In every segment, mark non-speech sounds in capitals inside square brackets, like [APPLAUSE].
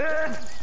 Ugh! [LAUGHS]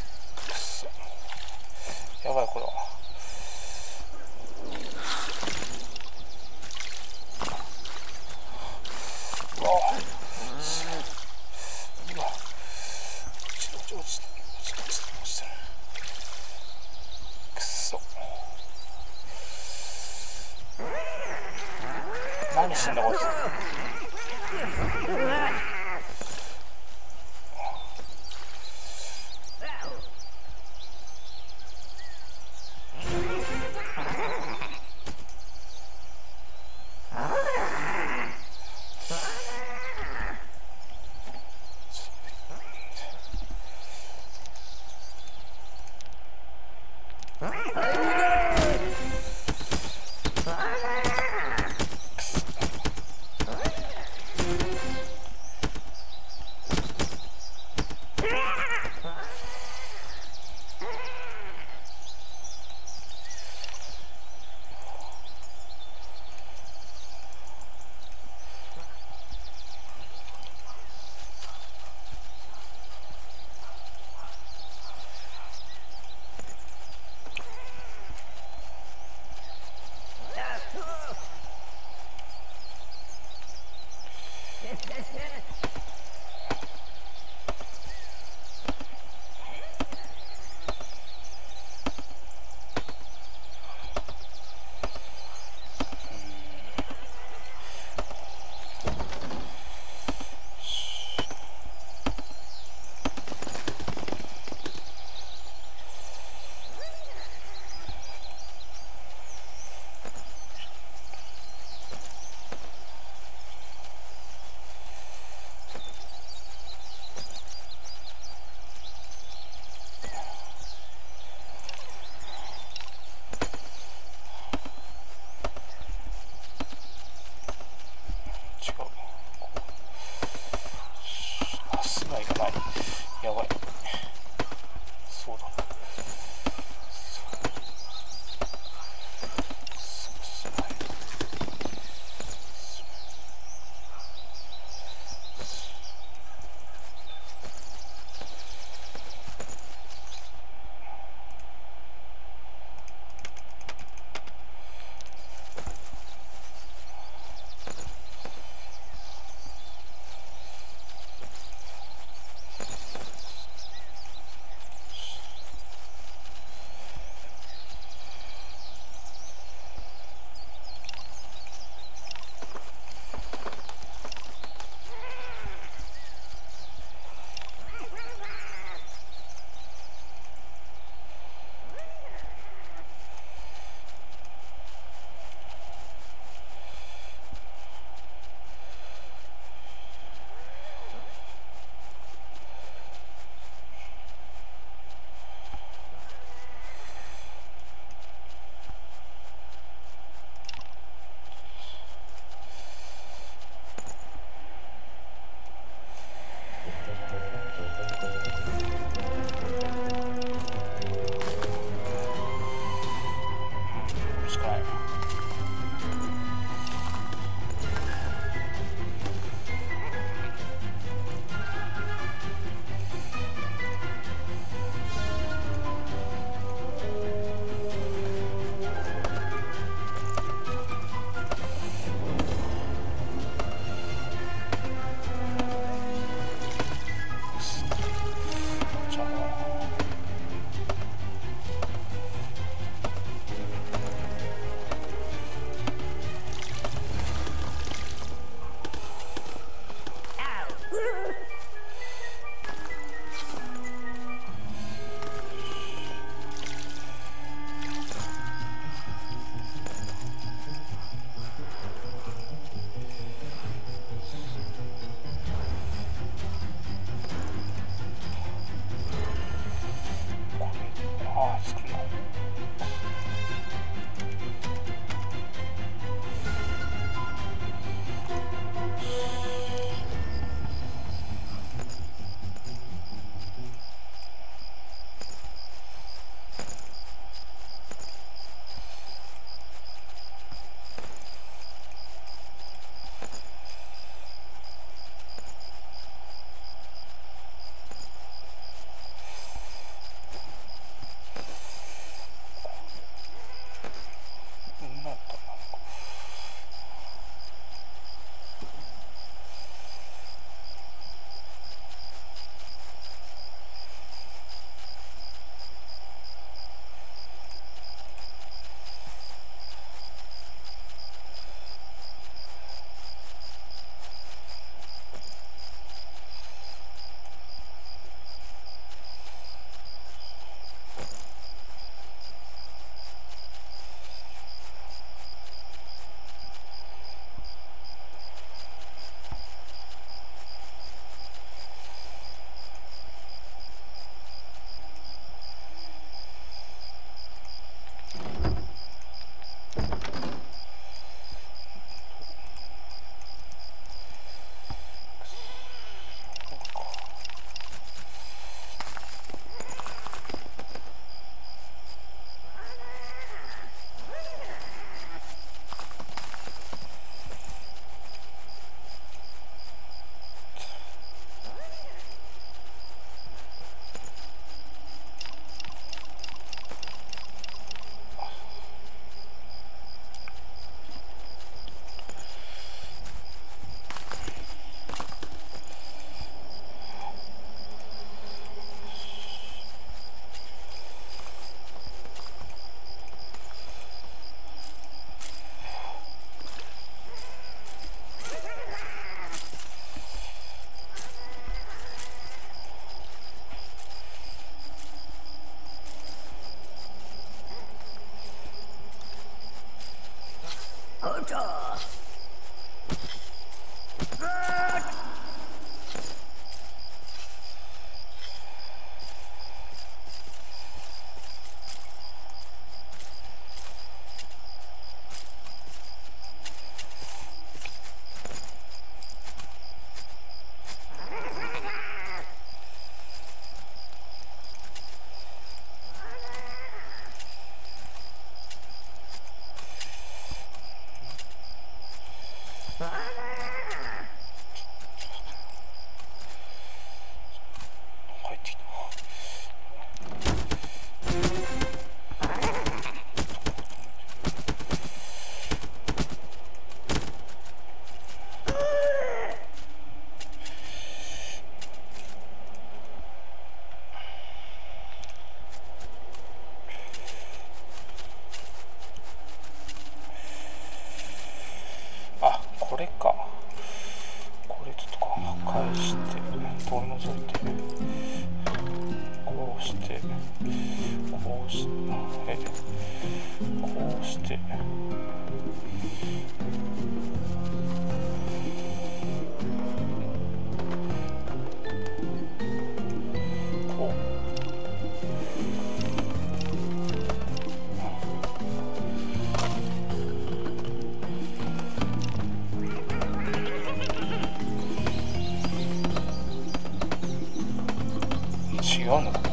вам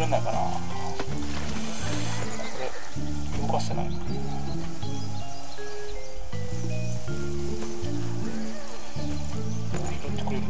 るんかこれ動かせない。か拾ってくれる。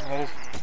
Nice.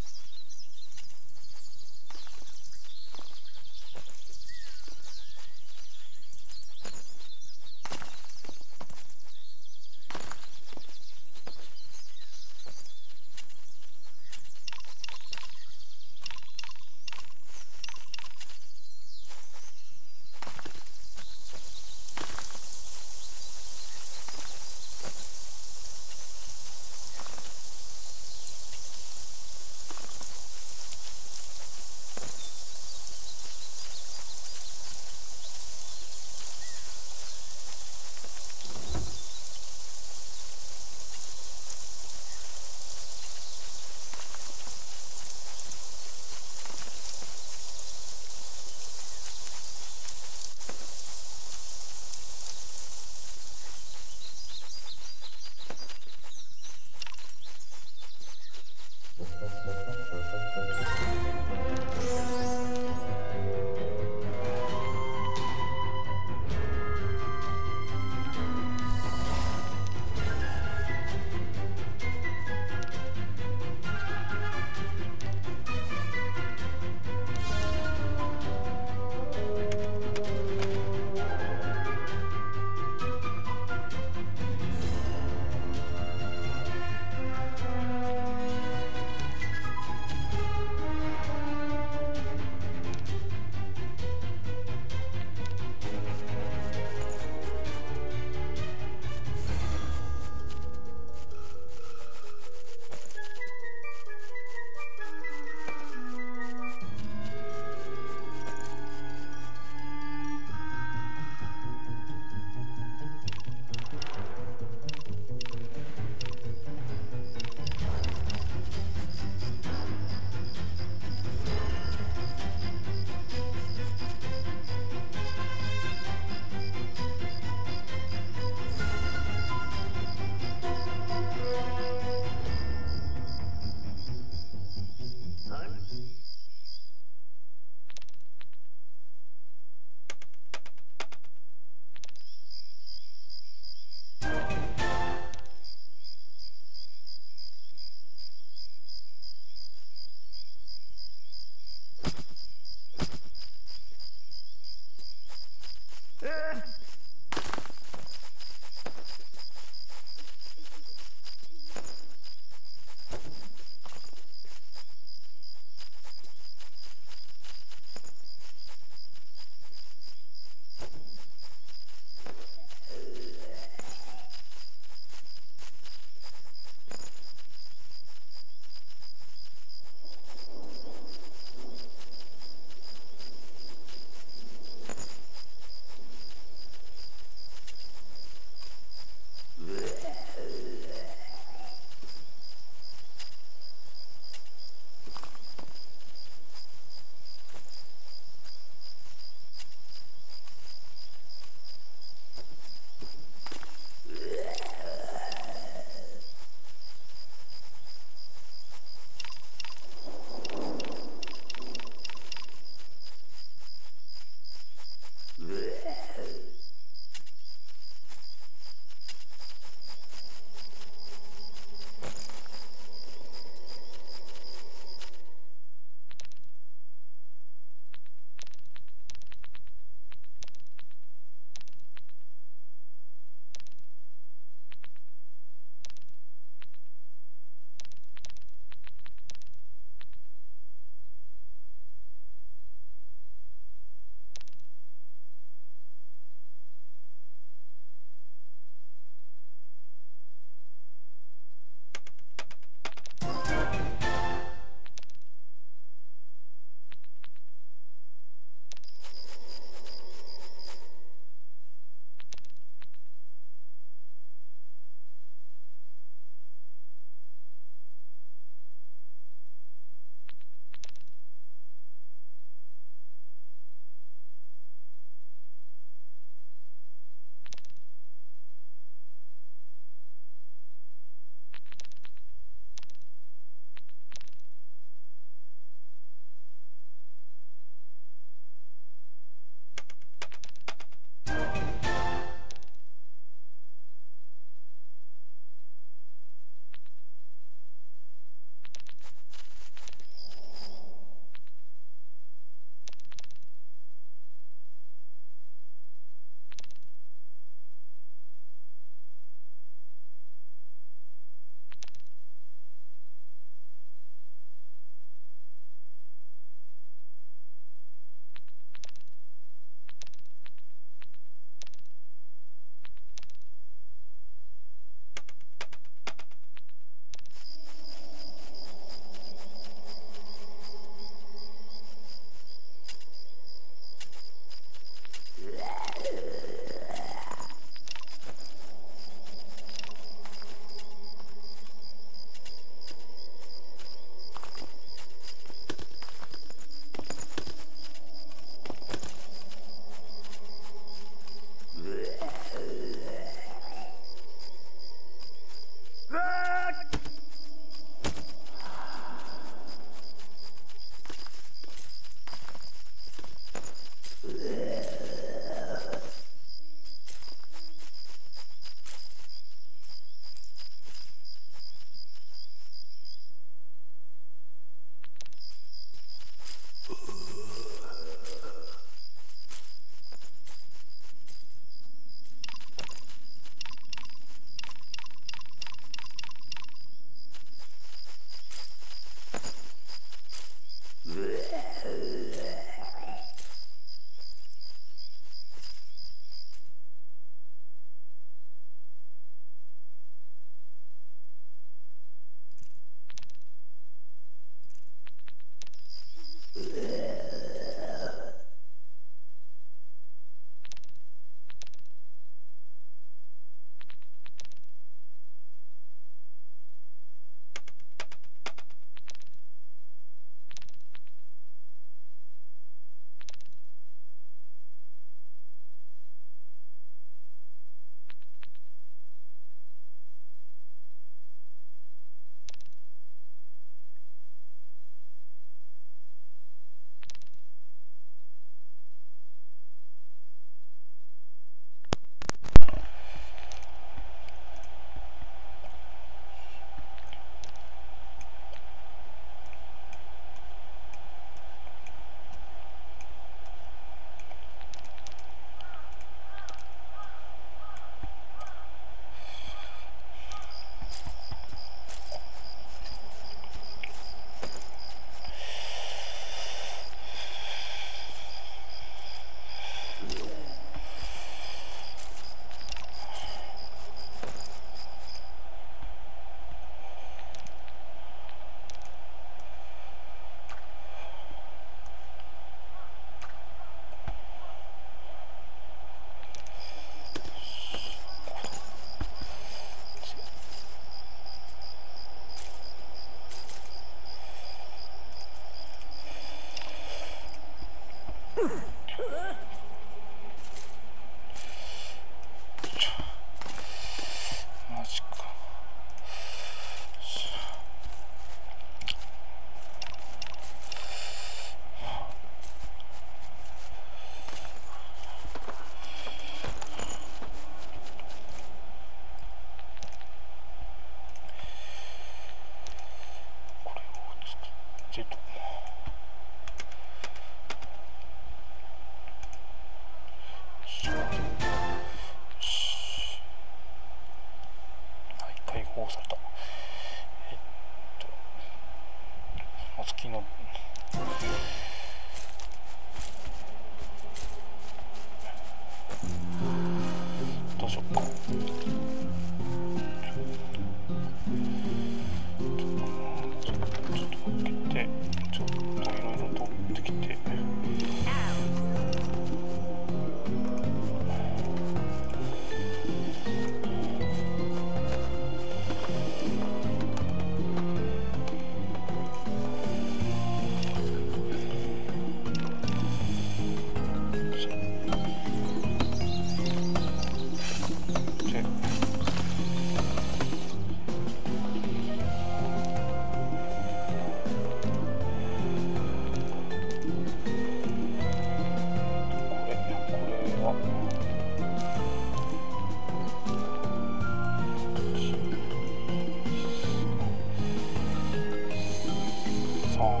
こ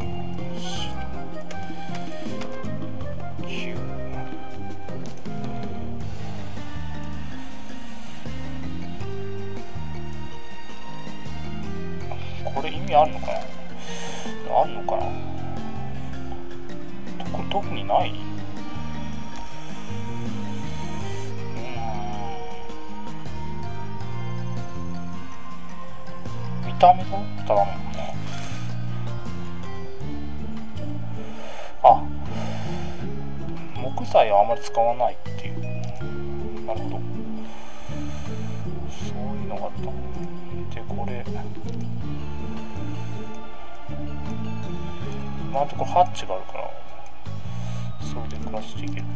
れ意味あるのかな？あんのかな？特特にない？うん。見た目だったら木材はあまり使わないっていう。なるほど。そういうのがあった。でこれ。まあとこれハッチがあるから。それで暮らしていける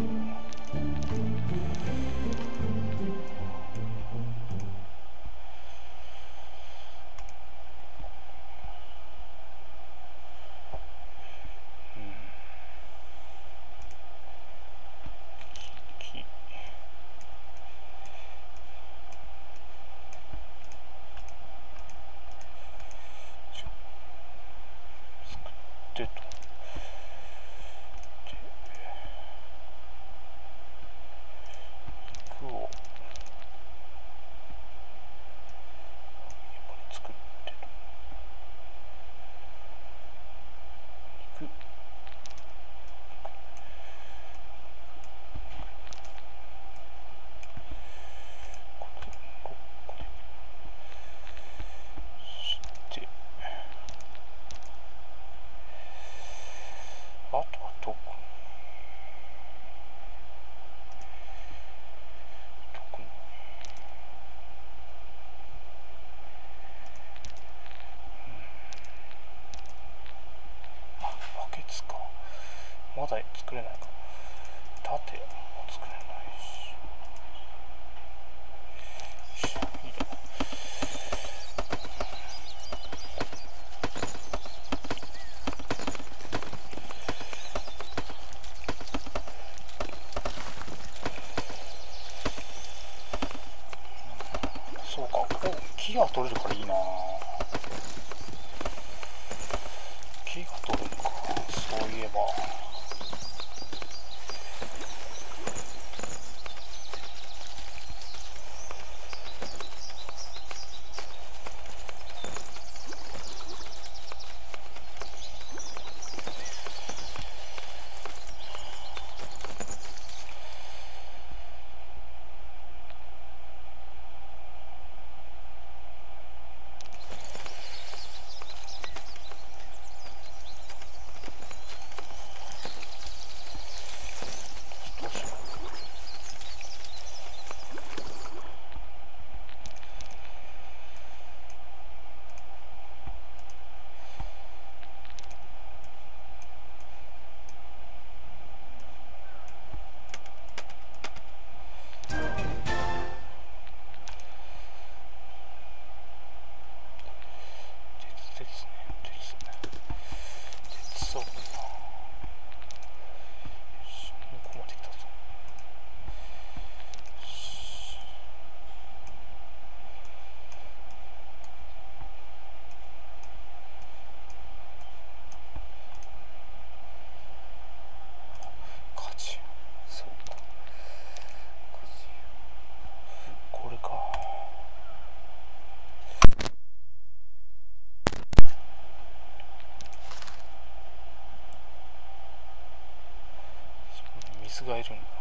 Jason.